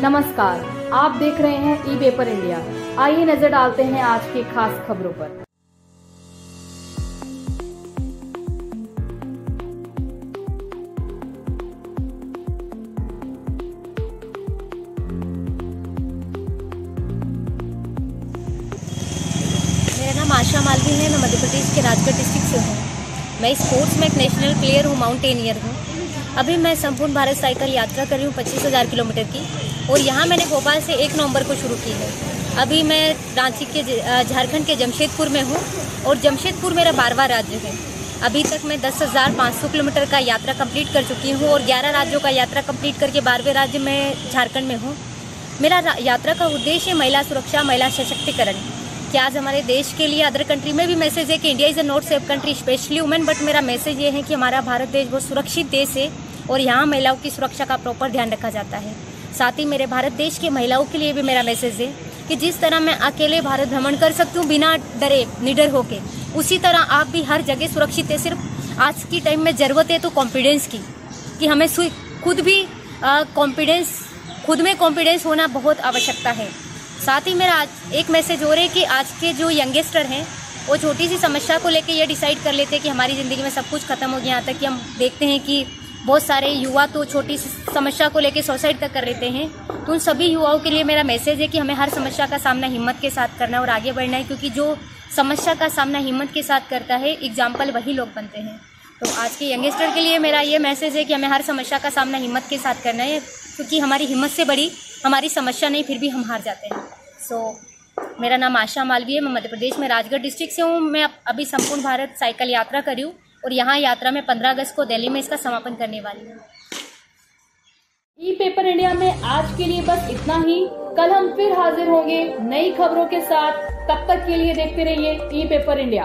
नमस्कार, आप देख रहे हैं ई पेपर इंडिया। आइए नज़र डालते हैं आज की खास खबरों पर। मेरा नाम आशा मालवी है, मैं मध्य प्रदेश के राजगढ़ डिस्ट्रिक्ट से हूँ। मैं स्पोर्ट्स में एक नेशनल प्लेयर हूँ माउंटेनियर हूँ। अभी मैं संपूर्ण भारत साइकिल यात्रा कर रही हूँ पच्चीस हज़ार किलोमीटर की। और यहाँ मैंने भोपाल से एक नवंबर को शुरू की है। अभी मैं रांची के झारखंड के जमशेदपुर में हूँ और जमशेदपुर मेरा बारवा राज्य है। अभी तक मैं दस हज़ार पाँच सौ किलोमीटर का यात्रा कंप्लीट कर चुकी हूँ और ग्यारह राज्यों का यात्रा कंप्लीट करके बारहवें राज्य में झारखंड में हूँ। मेरा यात्रा का उद्देश्य महिला सुरक्षा, महिला सशक्तिकरण। कि आज हमारे देश के लिए अदर कंट्री में भी मैसेज है कि India is a not safe country specially women but मेरा मैसेज ये है कि हमारा भारत देश बहुत सुरक्षित देश है और यहाँ महिलाओं की सुरक्षा का प्रॉपर ध्यान रखा जाता है। साथ ही मेरे भारत देश के महिलाओं के लिए भी मेरा मैसेज है कि जिस तरह मैं अकेले भारत भ्रमण कर सकती हूँ, बिना डरे, निडर होके, उसी तरह आप भी हर जगह सुरक्षित है। सिर्फ़ आज की टाइम में ज़रूरत है तो कॉन्फिडेंस की, कि हमें खुद भी कॉन्फिडेंस खुद में कॉन्फिडेंस होना बहुत आवश्यकता है। साथ ही मेरा आज एक मैसेज हो रहा है कि आज के जो यंगेस्टर हैं, वो छोटी सी समस्या को लेकर ये डिसाइड कर लेते हैं कि हमारी ज़िंदगी में सब कुछ खत्म हो गया यहाँ तक कि हम देखते हैं कि बहुत सारे युवा तो छोटी समस्या को लेकर सुसाइड तक कर लेते हैं। तो उन सभी युवाओं के लिए मेरा मैसेज है कि हमें हर समस्या का सामना हिम्मत के साथ करना है और आगे बढ़ना है क्योंकि जो समस्या का सामना हिम्मत के साथ करता है एग्ज़ाम्पल वही लोग बनते हैं। तो आज के यंगस्टर के लिए मेरा ये मैसेज है कि हमें हर समस्या का सामना हिम्मत के साथ करना है क्योंकि हमारी हिम्मत से बड़ी हमारी समस्या नहीं फिर भी हम हार जाते हैं। सो so, मेरा नाम आशा मालवी है मैं मध्य प्रदेश में राजगढ़ डिस्ट्रिक्ट से हूँ। मैं अभी संपूर्ण भारत साइकिल यात्रा करी हूँ। और यहाँ यात्रा में पंद्रह अगस्त को दिल्ली में इसका समापन करने वाली हूँ। ई पेपर इंडिया में आज के लिए बस इतना ही। कल हम फिर हाजिर होंगे नई खबरों के साथ। तब तक के लिए देखते रहिए ई पेपर इंडिया